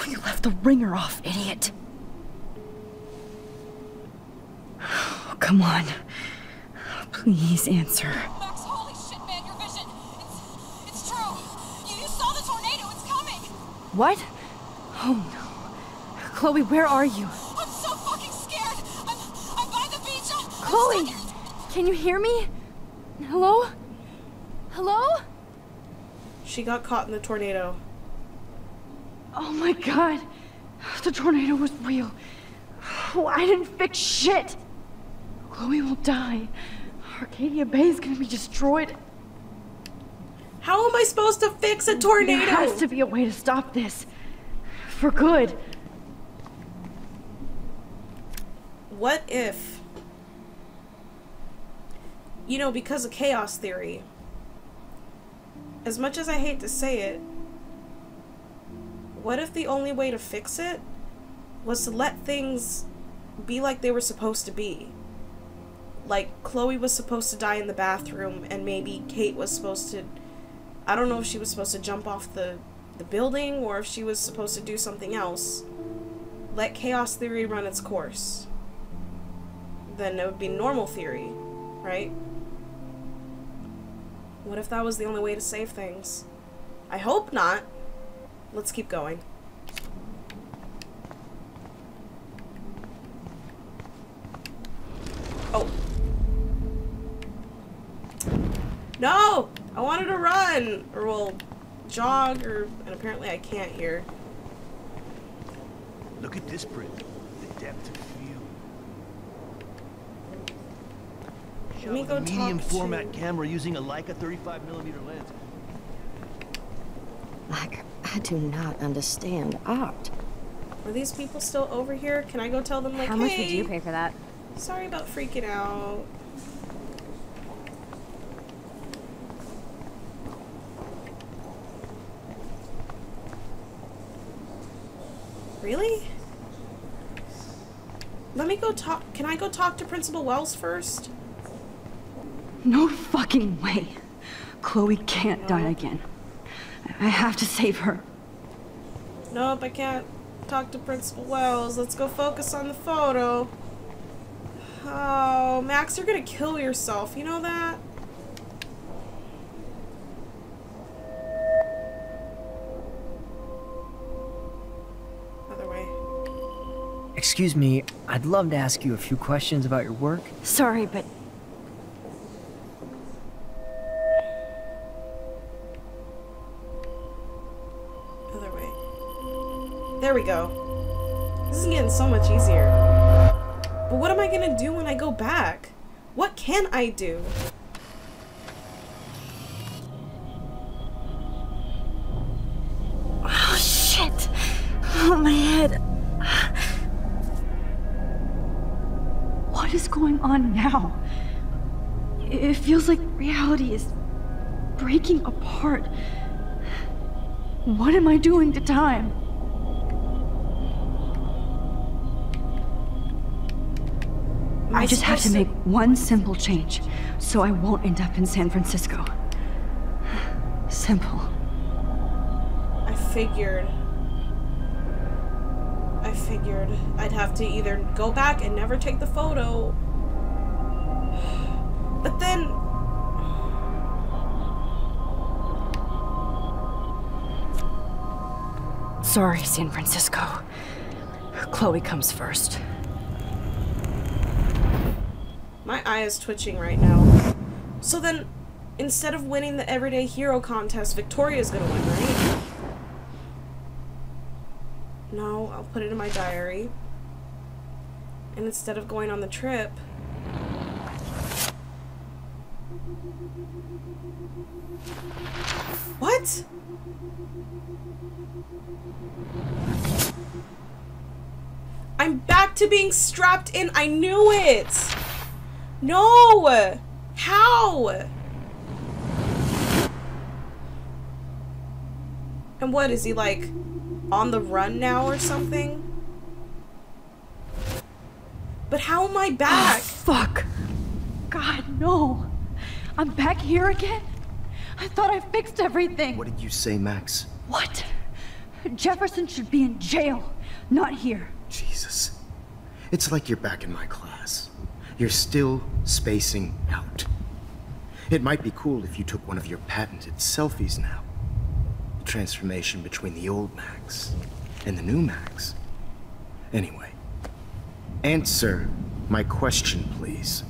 Oh, you left the ringer off, idiot. Oh, come on. Please answer. Max, holy shit, man, your vision. It's, it's true. You, you saw the tornado. It's coming. What? Oh no. Chloe, where are you? I'm so fucking scared. I'm, I'm by the beach. I'm, I'm Chloe! stuck- Can you hear me? Hello? Hello? She got caught in the tornado. Oh my god. The tornado was real. Oh, I didn't fix shit. Chloe will die. Arcadia Bay is gonna be destroyed. How am I supposed to fix a tornado? There has to be a way to stop this. For good. What if, you know, because of chaos theory, as much as I hate to say it, what if the only way to fix it was to let things be like they were supposed to be? Like, Chloe was supposed to die in the bathroom, and maybe Kate was supposed to. I don't know if she was supposed to jump off the, the building or if she was supposed to do something else. Let chaos theory run its course then it would be normal theory, right? What if that was the only way to save things? I hope not. Let's keep going. Oh. No! I wanted to run! Or, well, jog, or... And apparently I can't here. Look at this print. The depth of field. Let me go medium format to- camera using a Leica 35 millimeter lens. Like, I do not understand art. Are these people still over here? Can I go tell them, like, How much hey, would you pay for that? Sorry about freaking out. Really? Let me go talk. Can I go talk to Principal Wells first? No fucking way. Chloe can't die again. I have to save her. Nope, I can't talk to Principal Wells. Let's go focus on the photo. Oh, Max, you're gonna kill yourself. You know that? Other way. Excuse me, I'd love to ask you a few questions about your work. Sorry, but There we go. This is getting so much easier. But what am I gonna do when I go back? What can I do? Oh shit! Oh my head. What is going on now? It feels like reality is breaking apart. What am I doing to time? I just have to make one simple change so I won't end up in San Francisco. Simple. I figured. I figured I'd have to either go back and never take the photo. But then. Sorry, San Francisco. Chloe comes first. My eye is twitching right now. So then, instead of winning the Everyday Hero contest, Victoria's gonna win, right? No, I'll put it in my diary. And instead of going on the trip. What? I'm back to being strapped in. I knew it. No! How? And what, is he like on the run now or something? But how am I back? Oh, Fuck. God, no. I'm back here again? I thought I fixed everything. What did you say, Max? What? Jefferson should be in jail, not here. Jesus. It's like you're back in my class. You're still spacing out. It might be cool if you took one of your patented selfies now. The transformation between the old Max and the new Max. Anyway, answer my question, please.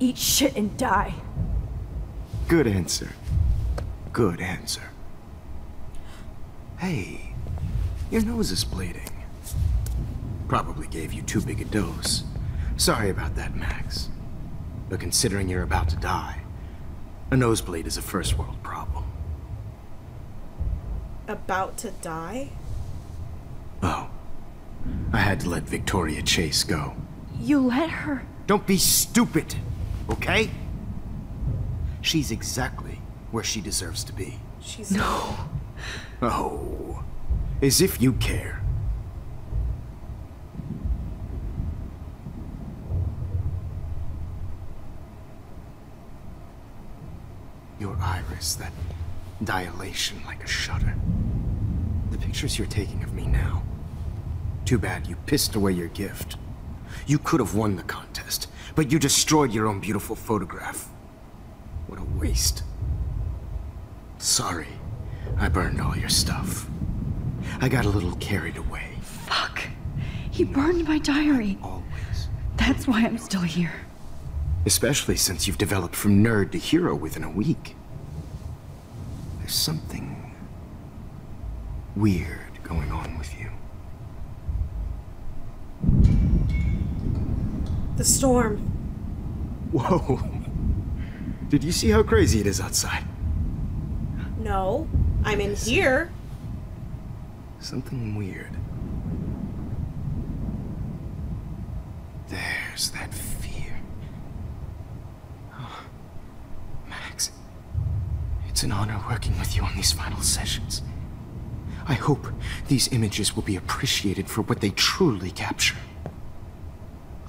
Eat shit and die. Good answer. Good answer. Hey, your nose is bleeding. Probably gave you too big a dose. Sorry about that, Max. But considering you're about to die, a nosebleed is a first world problem. About to die? Oh. I had to let Victoria Chase go. You let her. Don't be stupid, okay? She's exactly where she deserves to be. She's No. Oh, as if you care. Your iris, that dilation like a shutter. The pictures you're taking of me now. Too bad you pissed away your gift. You could have won the contest, but you destroyed your own beautiful photograph. What a waste. Sorry, I burned all your stuff. I got a little carried away. Fuck. He burned my diary. Always. That's why I'm still here. Especially since you've developed from nerd to hero within a week. There's something weird going on with you. The storm. Whoa. Did you see how crazy it is outside? No, I'm in here. Something weird. There's that fear. Oh, Max, it's an honor working with you on these final sessions. I hope these images will be appreciated for what they truly capture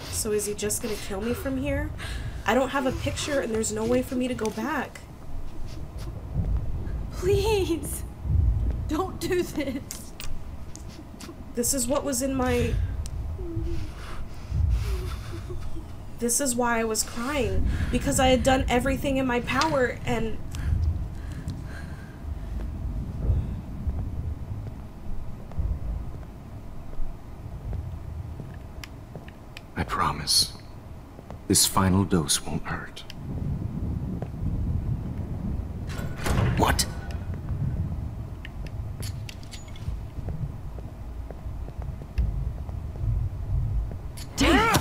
So is he just gonna kill me from here? I don't have a picture and there's no way for me to go back. Please, don't do this. This is what was in my. This is why I was crying. Because I had done everything in my power and. I promise. This final dose won't hurt. What? Dave!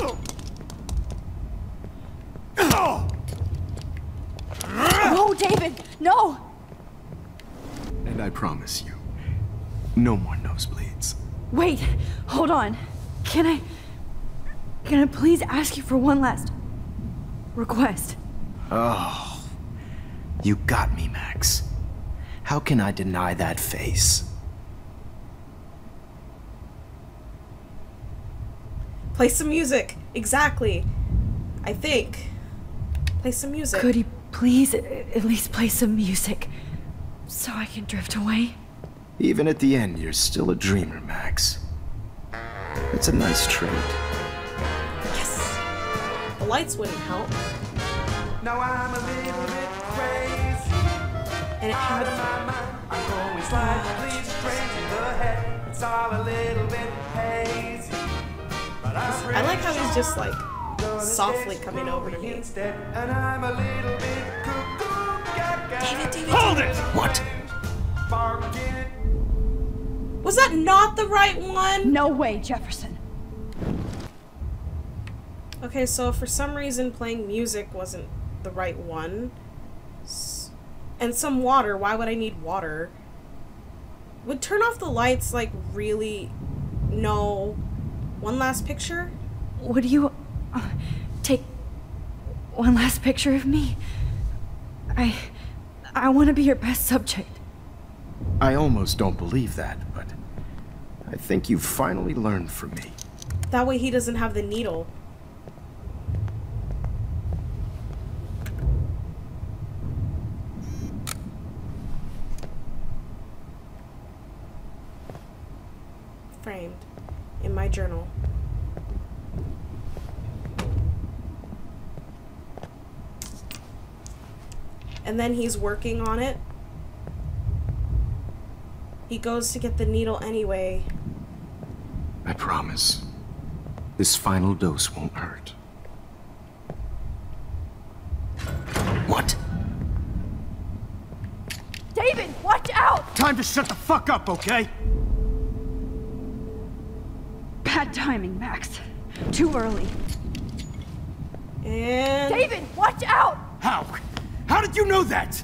No, David, no! And I promise you, no more nosebleeds. Wait, hold on. Can I. Can I please ask you for one last request? Oh, you got me, Max. How can I deny that face? Play some music. Exactly. I think. Play some music. Could he please at least play some music so I can drift away? Even at the end, you're still a dreamer, Max. It's a nice trait. Yes. The lights wouldn't help. Now I'm a little bit crazy. And it Out of had. my mind, I'm going slightly strange in the head. It's all a little bit hazy. But I'm I like how he's just like softly coming over to me. instead, and I'm a little bit cuckoo gaga. David, David, Hold it! What? Barking. Was that not the right one? No way, Jefferson. Okay, so for some reason playing music wasn't the right one. And some water. Why would I need water? Would turn off the lights like really no one last picture? Would you uh, take one last picture of me? I I want to be your best subject. I almost don't believe that, but I think you've finally learned from me. That way he doesn't have the needle. Framed in my journal. And then he's working on it. He goes to get the needle anyway. I promise. This final dose won't hurt. What? David, watch out! Time to shut the fuck up, okay? Bad timing, Max. Too early. And David, watch out! How? How did you know that?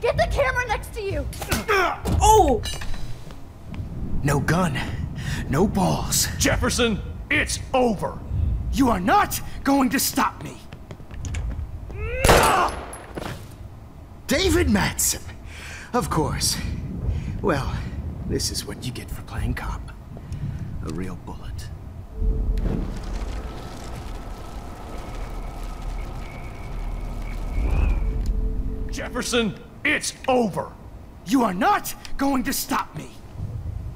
Get the camera next to you! oh, No gun. No balls. Jefferson, it's over. You are not going to stop me. David Madsen. Of course. Well, this is what you get for playing cop. A real bullet. Jefferson, it's over. You are not going to stop me.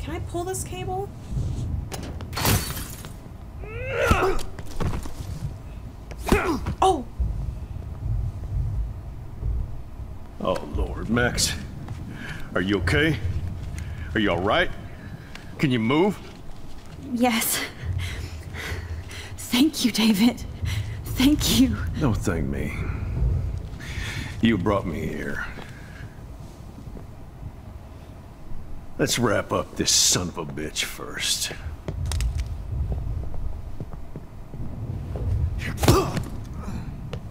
can I pull this cable? Oh, Oh, Lord, Max. Are you okay? Are you all right? Can you move? Yes. Thank you, David. Thank you. Don't thank me. You brought me here. Let's wrap up this son of a bitch first.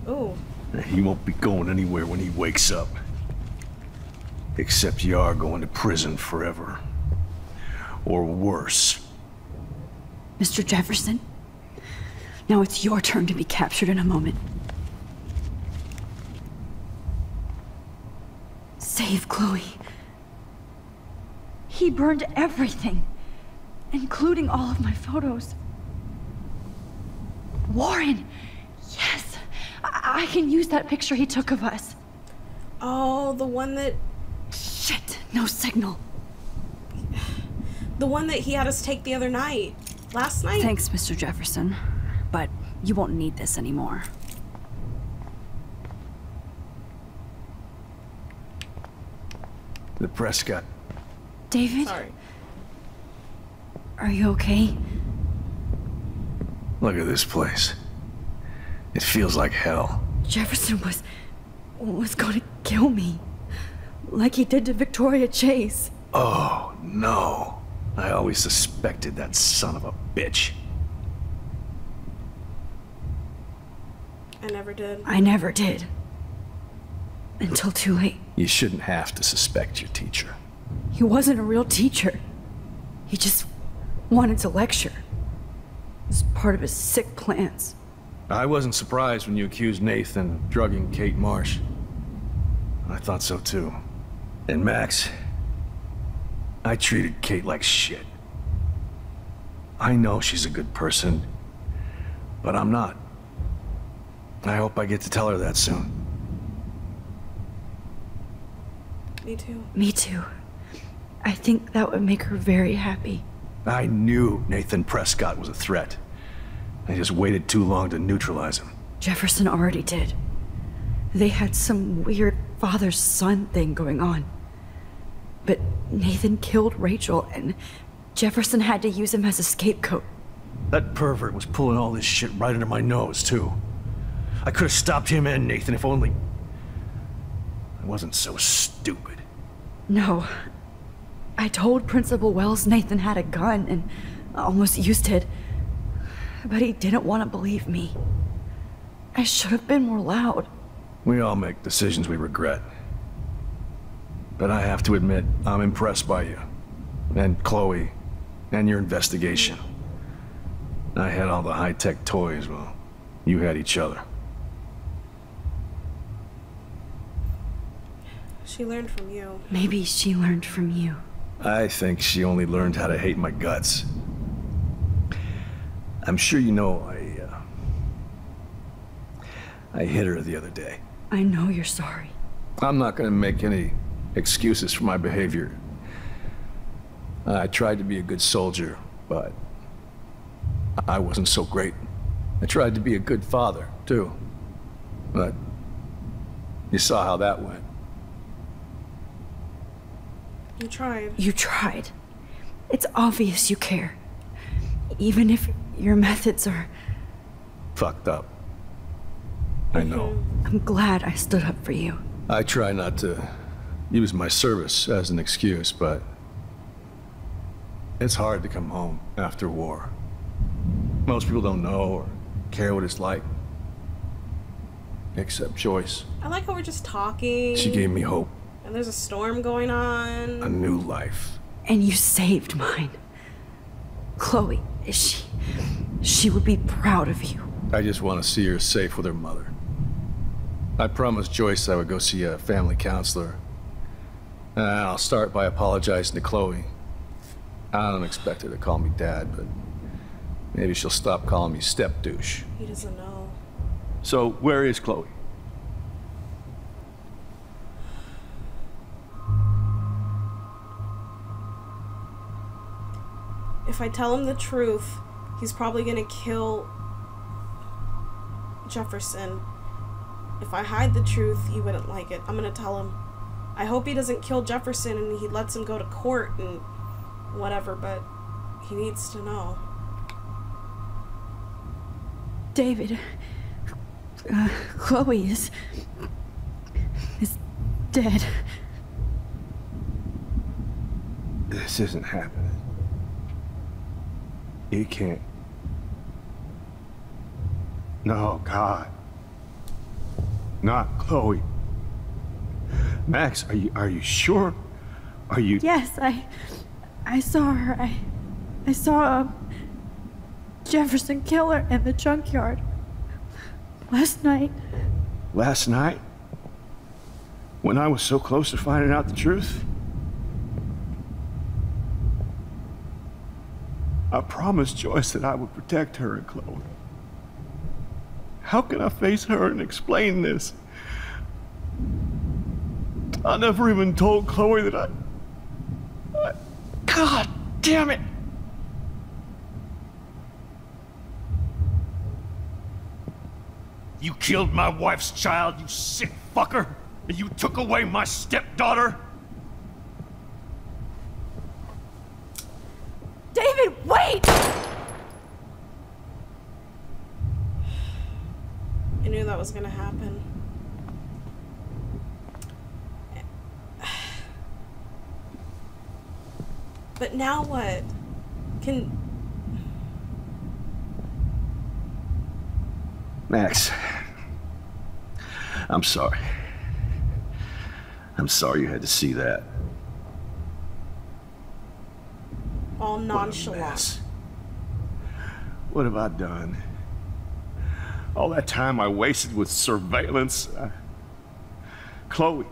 ooh. He won't be going anywhere when he wakes up. Except you are going to prison forever. Or worse. Mr. Jefferson, now it's your turn to be captured in a moment. Chloe. He burned everything, including all of my photos. Warren! Yes! I, I can use that picture he took of us. Oh, the one that Shit, no signal. the one that he had us take the other night. Last night? Thanks, Mr. Jefferson, but you won't need this anymore. The Prescott. David, Sorry. are you okay? Look at this place. It feels like hell. Jefferson was was going to kill me, like he did to Victoria Chase. Oh, no. I always suspected that son of a bitch. I never did. I never did. Until too late. You shouldn't have to suspect your teacher. He wasn't a real teacher. He just wanted to lecture. It was part of his sick plans. I wasn't surprised when you accused Nathan of drugging Kate Marsh. I thought so too. And Max, I treated Kate like shit. I know she's a good person, but I'm not. I hope I get to tell her that soon. Me too. Me too. I think that would make her very happy. I knew Nathan Prescott was a threat. I just waited too long to neutralize him. Jefferson already did. They had some weird father son thing going on. But Nathan killed Rachel, and Jefferson had to use him as a scapegoat. That pervert was pulling all this shit right under my nose, too. I could have stopped him and Nathan if only. I wasn't so stupid. No. I told Principal Wells Nathan had a gun and almost used it. But he didn't want to believe me. I should have been more loud. We all make decisions we regret. But I have to admit, I'm impressed by you. And Chloe. And your investigation. I had all the high-tech toys, well, you had each other. She learned from you. Maybe she learned from you. I think she only learned how to hate my guts. I'm sure you know I, uh, I hit her the other day. I know you're sorry. I'm not gonna make any excuses for my behavior. I tried to be a good soldier, but I wasn't so great. I tried to be a good father, too. But you saw how that went. You tried. You tried. It's obvious you care. Even if your methods are. Fucked up. I know. I'm glad I stood up for you. I try not to use my service as an excuse, but it's hard to come home after war. Most people don't know or care what it's like. Except Joyce. I like how we're just talking. She gave me hope, And there's a storm going on. a new life. And you saved mine. Chloe, is she. She would be proud of you. I just want to see her safe with her mother. I promised Joyce I would go see a family counselor. And I'll start by apologizing to Chloe. I don't expect her to call me dad, but maybe she'll stop calling me step douche. He doesn't know. So, where is Chloe? If I tell him the truth, he's probably gonna kill Jefferson. If I hide the truth, he wouldn't like it. I'm gonna tell him. I hope he doesn't kill Jefferson and he lets him go to court and whatever, but he needs to know. David. Uh, Chloe is. is dead. This isn't happening. You can't. No, God. Not Chloe. Max, are you are you sure? Are you Yes, I. I saw her. I. I saw um, Jefferson kill her in the junkyard. Last night. last night? When I was so close to finding out the truth? I promised Joyce that I would protect her and Chloe. How can I face her and explain this? I never even told Chloe that I. I God damn it! You killed my wife's child, you sick fucker! And you took away my stepdaughter? David, wait! I knew that was gonna happen. But now what? Can Max, I'm sorry. I'm sorry you had to see that. all What nonchalant. mess. What have I done? All that time I wasted with surveillance. I... Chloe,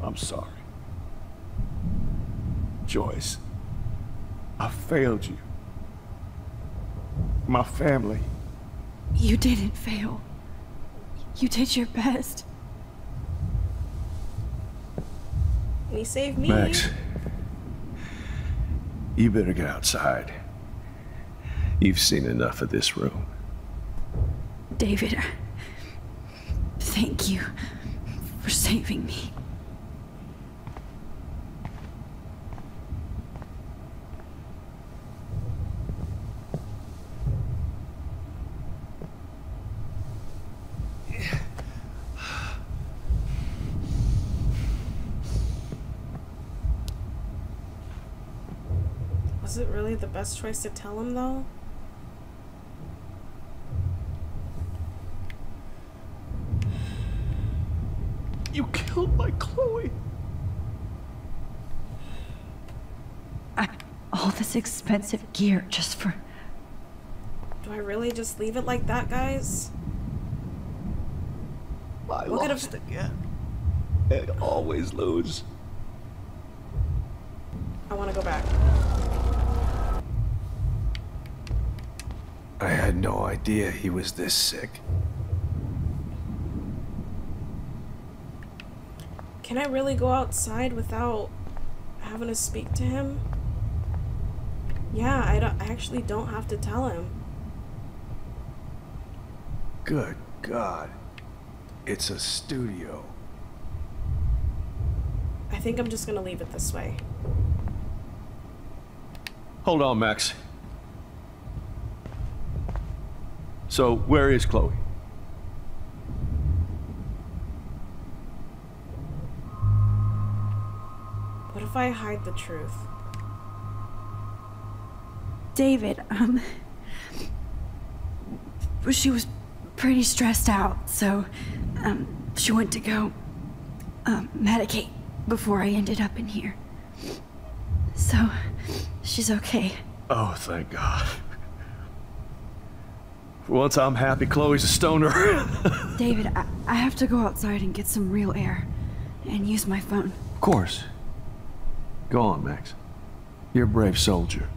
I'm sorry. Joyce, I failed you. My family. You didn't fail. You did your best. And he saved me. Max, you better get outside. You've seen enough of this room. David, thank you for saving me. Was it really the best choice to tell him though? You killed my Chloe. I, all this expensive gear just for. Do I really just leave it like that, guys? I Look at lost him. again. I always lose. I want to go back. I had no idea he was this sick. Can I really go outside without having to speak to him? Yeah, I, don't, I actually don't have to tell him. Good God. It's a studio. I think I'm just gonna leave it this way. Hold on, Max. So, where is Chloe? What if I hide the truth? David, um. She was pretty stressed out, so, um, she went to go, um, medicate before I ended up in here. So, she's okay. Oh, thank God. For once, I'm happy Chloe's a stoner. David, I, I have to go outside and get some real air and use my phone. of course. Go on, Max. You're a brave soldier.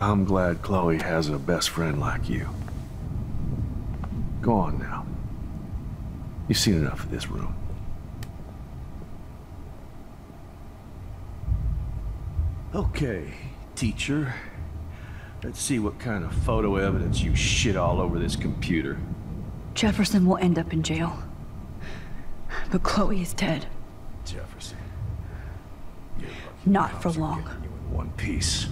I'm glad Chloe has a best friend like you. Go on now. You've seen enough of this room. Okay, teacher. Let's see what kind of photo evidence you shit all over this computer. Jefferson will end up in jail. But Chloe is dead. Jefferson. You're lucky Not cops for are long. You in one piece.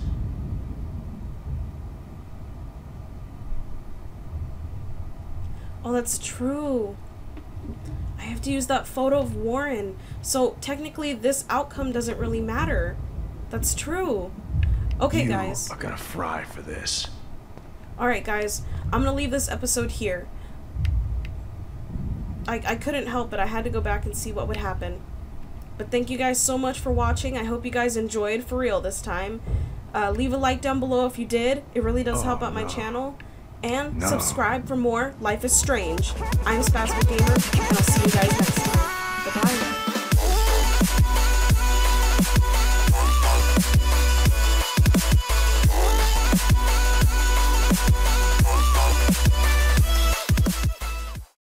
Oh, that's true. I have to use that photo of Warren. So technically, this outcome doesn't really matter. That's true. Okay, you guys. are gonna fry for this. Alright, guys. I'm gonna leave this episode here. I, I couldn't help it. I had to go back and see what would happen. But thank you guys so much for watching. I hope you guys enjoyed for real this time. Uh, leave a like down below if you did. It really does help Oh, out my channel. And No. subscribe for more Life is Strange. I'm Spasmic Gamer, and I'll see you guys next